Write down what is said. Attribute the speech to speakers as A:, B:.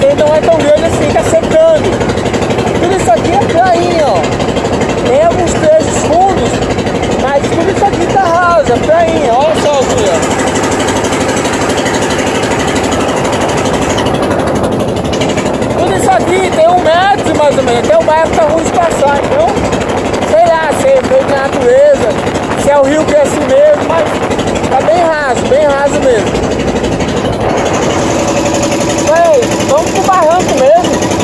A: ele não é tão grande assim, fica secando. Tudo isso aqui é prainha, ó. Tem alguns trechos fundos, mas tudo isso aqui tá raso, é prainha. Olha só a altura. Tudo isso aqui tem um metro mais ou menos, até o bairro tá ruim de passar, então sei lá se é feito na natureza, se é o rio que é assim mesmo, mas tá bem raso, bem raso mesmo. Mas vamos pro barranco mesmo.